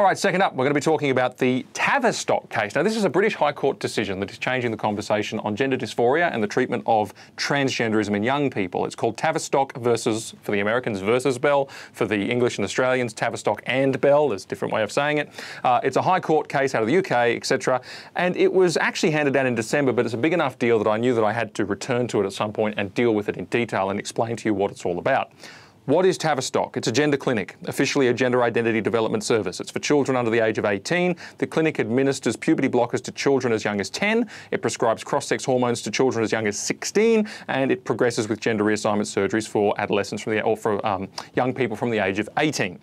All right, second up, we're going to be talking about the Tavistock case. Now, this is a British High Court decision that is changing the conversation on gender dysphoria and the treatment of transgenderism in young people. It's called Tavistock versus, for the Americans, versus Bell. For the English and Australians, Tavistock and Bell. There's a different way of saying it. Uh, it's a High Court case out of the UK, etc. And it was actually handed down in December, but it's a big enough deal that I knew that I had to return to it at some point and deal with it in detail and explain to you what it's all about. What is Tavistock? It's a gender clinic, officially a gender identity development service. It's for children under the age of 18. The clinic administers puberty blockers to children as young as 10. It prescribes cross-sex hormones to children as young as 16, and it progresses with gender reassignment surgeries for adolescents from the, or for um, young people from the age of 18.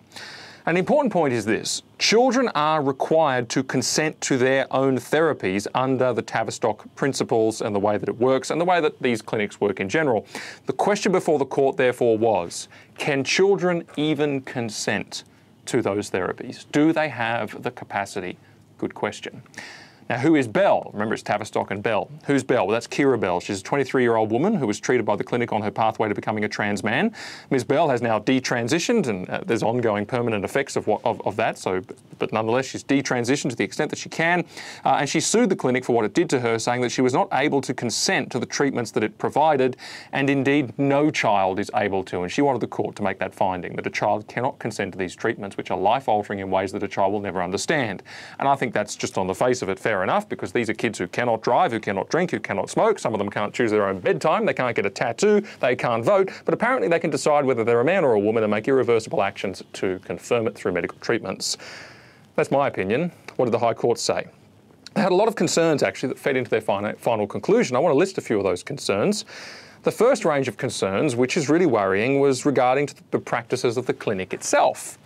An important point is this children are required to consent to their own therapies under the Tavistock principles and the way that it works and the way that these clinics work in general. The question before the court, therefore, was can children even consent to those therapies? Do they have the capacity? Good question. Now, who is Bell? Remember, it's Tavistock and Bell. Who's Bell? Well, that's Keira Bell. She's a 23-year-old woman who was treated by the clinic on her pathway to becoming a trans man. Ms. Bell has now detransitioned, and uh, there's ongoing permanent effects of, what, of, of, that. So, but nonetheless, she's detransitioned to the extent that she can, uh, and she sued the clinic for what it did to her, saying that she was not able to consent to the treatments that it provided, and indeed, no child is able to. And she wanted the court to make that finding that a child cannot consent to these treatments, which are life-altering in ways that a child will never understand. And I think that's just on the face of it fair enough because these are kids who cannot drive, who cannot drink, who cannot smoke. Some of them can't choose their own bedtime. They can't get a tattoo. They can't vote. But apparently they can decide whether they're a man or a woman and make irreversible actions to confirm it through medical treatments. That's my opinion. What did the High Court say? They had a lot of concerns actually that fed into their final, conclusion. I want to list a few of those concerns. The first range of concerns, which is really worrying, was regarding the practices of the clinic itself.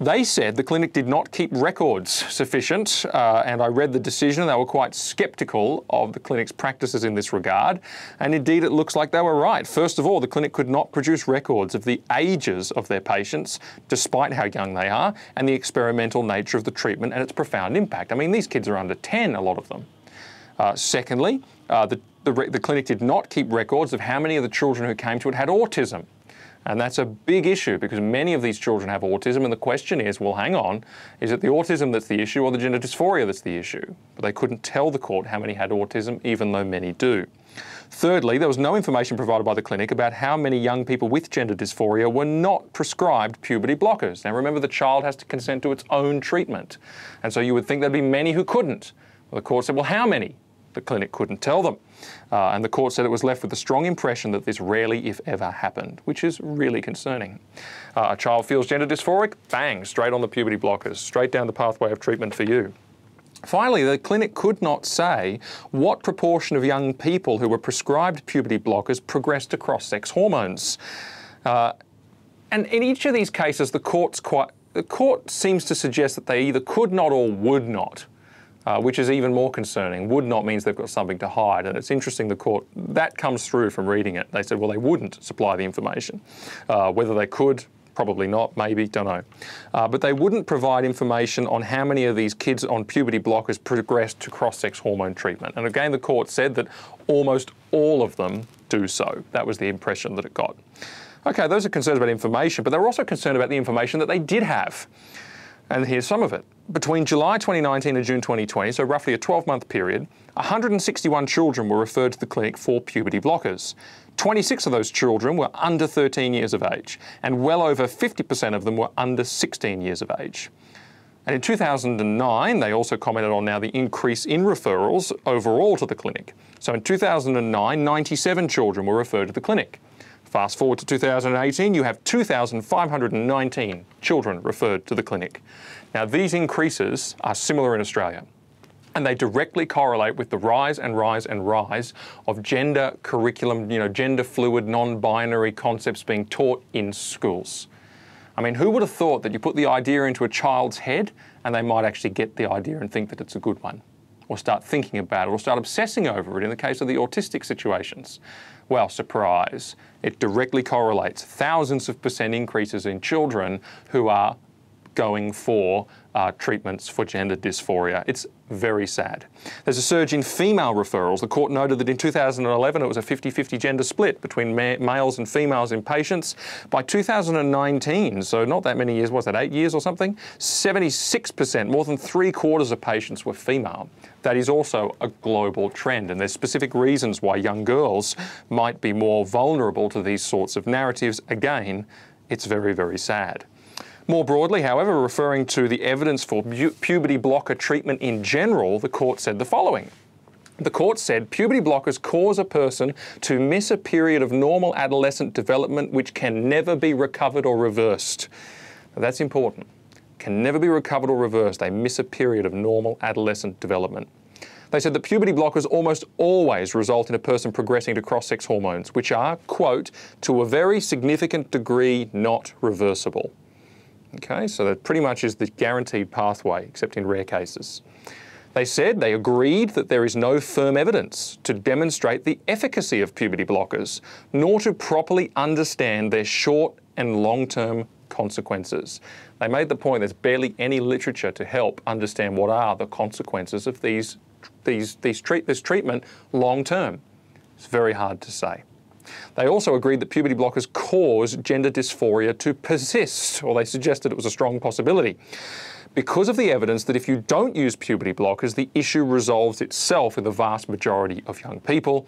They said the clinic did not keep records sufficient, uh, and I read the decision. They were quite sceptical of the clinic's practices in this regard, and indeed it looks like they were right. First of all, the clinic could not produce records of the ages of their patients, despite how young they are, and the experimental nature of the treatment and its profound impact. I mean, these kids are under 10, a lot of them. Uh, secondly, uh, the, the, the clinic did not keep records of how many of the children who came to it had autism. And that's a big issue because many of these children have autism. And the question is well, hang on, is it the autism that's the issue or the gender dysphoria that's the issue? But they couldn't tell the court how many had autism, even though many do. Thirdly, there was no information provided by the clinic about how many young people with gender dysphoria were not prescribed puberty blockers. Now remember, the child has to consent to its own treatment. And so you would think there'd be many who couldn't. Well, the court said, well, how many? The clinic couldn't tell them. Uh, and the court said it was left with a strong impression that this rarely, if ever, happened, which is really concerning. Uh, a child feels gender dysphoric, bang, straight on the puberty blockers, straight down the pathway of treatment for you. Finally, the clinic could not say what proportion of young people who were prescribed puberty blockers progressed to cross-sex hormones. Uh, and in each of these cases, the court's quite, the court seems to suggest that they either could not or would not uh, which is even more concerning. Would not means they've got something to hide. And it's interesting the court, that comes through from reading it. They said, well, they wouldn't supply the information. Uh, whether they could, probably not, maybe, don't know. Uh, but they wouldn't provide information on how many of these kids on puberty blockers progressed to cross-sex hormone treatment. And again, the court said that almost all of them do so. That was the impression that it got. Okay, those are concerns about information, but they were also concerned about the information that they did have. And here's some of it. Between July 2019 and June 2020, so roughly a 12 month period, 161 children were referred to the clinic for puberty blockers. 26 of those children were under 13 years of age, and well over 50% of them were under 16 years of age. And in 2009, they also commented on now the increase in referrals overall to the clinic. So in 2009, 97 children were referred to the clinic. Fast forward to 2018, you have 2,519 children referred to the clinic. Now, these increases are similar in Australia and they directly correlate with the rise and rise and rise of gender curriculum, you know, gender fluid, non-binary concepts being taught in schools. I mean, who would have thought that you put the idea into a child's head and they might actually get the idea and think that it's a good one? Or start thinking about it, or start obsessing over it in the case of the autistic situations. Well, surprise, it directly correlates thousands of percent increases in children who are going for uh, treatments for gender dysphoria. It's very sad. There's a surge in female referrals. The court noted that in 2011 it was a 50 50 gender split between ma- males and females in patients. By 2019, so not that many years, was that eight years or something? 76%, more than three quarters of patients were female. That is also a global trend, and there's specific reasons why young girls might be more vulnerable to these sorts of narratives. Again, it's very, very sad. More broadly, however, referring to the evidence for pu- puberty blocker treatment in general, the court said the following. The court said puberty blockers cause a person to miss a period of normal adolescent development which can never be recovered or reversed. Now, that's important. Can never be recovered or reversed. They miss a period of normal adolescent development. They said that puberty blockers almost always result in a person progressing to cross sex hormones, which are, quote, to a very significant degree not reversible. Okay, so that pretty much is the guaranteed pathway, except in rare cases. They said they agreed that there is no firm evidence to demonstrate the efficacy of puberty blockers, nor to properly understand their short and long term consequences. They made the point there's barely any literature to help understand what are the consequences of these, these, these treat, this treatment long term. It's very hard to say. They also agreed that puberty blockers cause gender dysphoria to persist, or they suggested it was a strong possibility. Because of the evidence that if you don't use puberty blockers, the issue resolves itself in the vast majority of young people.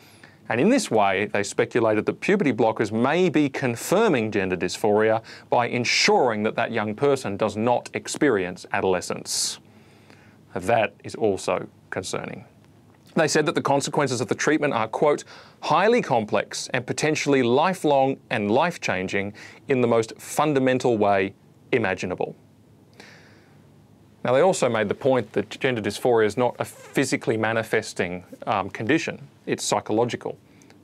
And in this way, they speculated that puberty blockers may be confirming gender dysphoria by ensuring that that young person does not experience adolescence. That is also concerning. They said that the consequences of the treatment are, quote, highly complex and potentially lifelong and life changing in the most fundamental way imaginable. Now, they also made the point that gender dysphoria is not a physically manifesting um, condition, it's psychological.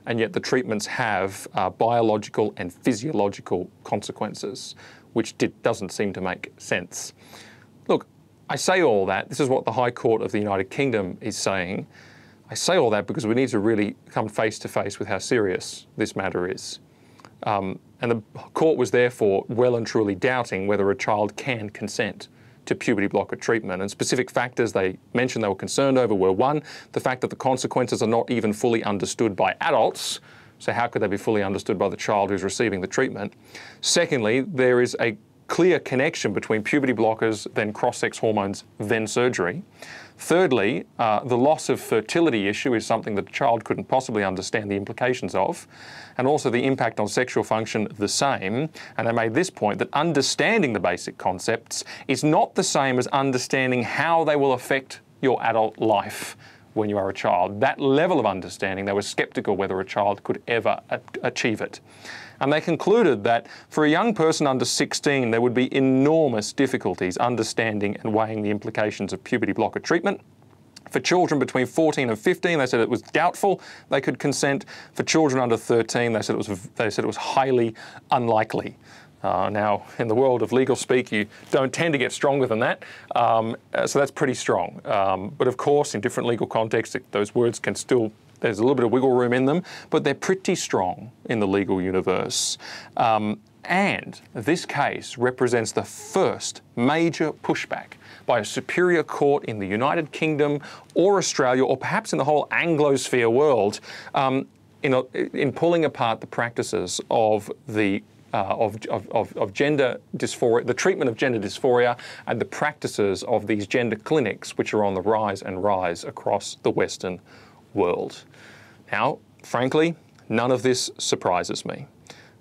And yet, the treatments have uh, biological and physiological consequences, which did, doesn't seem to make sense. Look, I say all that. This is what the High Court of the United Kingdom is saying. I say all that because we need to really come face to face with how serious this matter is. Um, and the court was therefore well and truly doubting whether a child can consent to puberty blocker treatment. And specific factors they mentioned they were concerned over were one, the fact that the consequences are not even fully understood by adults. So, how could they be fully understood by the child who's receiving the treatment? Secondly, there is a clear connection between puberty blockers, then cross sex hormones, then surgery. Thirdly, uh, the loss of fertility issue is something that a child couldn't possibly understand the implications of, and also the impact on sexual function the same. And they made this point that understanding the basic concepts is not the same as understanding how they will affect your adult life when you are a child. That level of understanding, they were skeptical whether a child could ever achieve it. And they concluded that for a young person under 16, there would be enormous difficulties understanding and weighing the implications of puberty blocker treatment. For children between 14 and 15, they said it was doubtful they could consent. For children under 13, they said it was, they said it was highly unlikely. Uh, now, in the world of legal speak, you don't tend to get stronger than that, um, so that's pretty strong. Um, but of course, in different legal contexts, those words can still there's a little bit of wiggle room in them, but they're pretty strong in the legal universe. Um, and this case represents the first major pushback by a superior court in the United Kingdom or Australia, or perhaps in the whole Anglosphere world, um, in, a, in, pulling apart the practices of the uh, of, of, of, gender dysphoria, the treatment of gender dysphoria, and the practices of these gender clinics, which are on the rise and rise across the Western world. Now, frankly, none of this surprises me.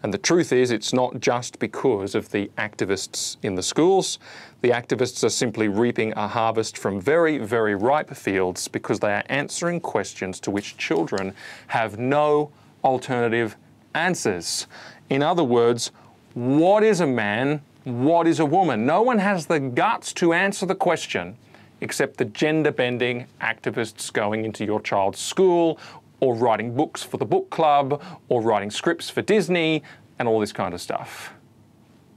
And the truth is, it's not just because of the activists in the schools. The activists are simply reaping a harvest from very, very ripe fields because they are answering questions to which children have no alternative answers. In other words, what is a man? What is a woman? No one has the guts to answer the question except the gender bending activists going into your child's school or writing books for the book club, or writing scripts for Disney, and all this kind of stuff.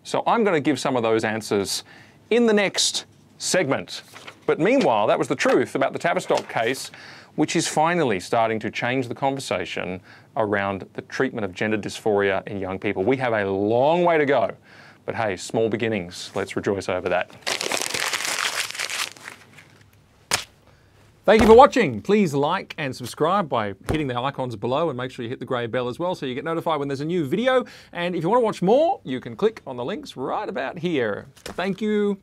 So I'm going to give some of those answers in the next segment. But meanwhile, that was the truth about the Tavistock case, which is finally starting to change the conversation around the treatment of gender dysphoria in young people. We have a long way to go But hey, small beginnings. Let's rejoice over that. Thank you for watching. Please like and subscribe by hitting the icons below and make sure you hit the grey bell as well so you get notified when there's a new video. And if you want to watch more, you can click on the links right about here. Thank you.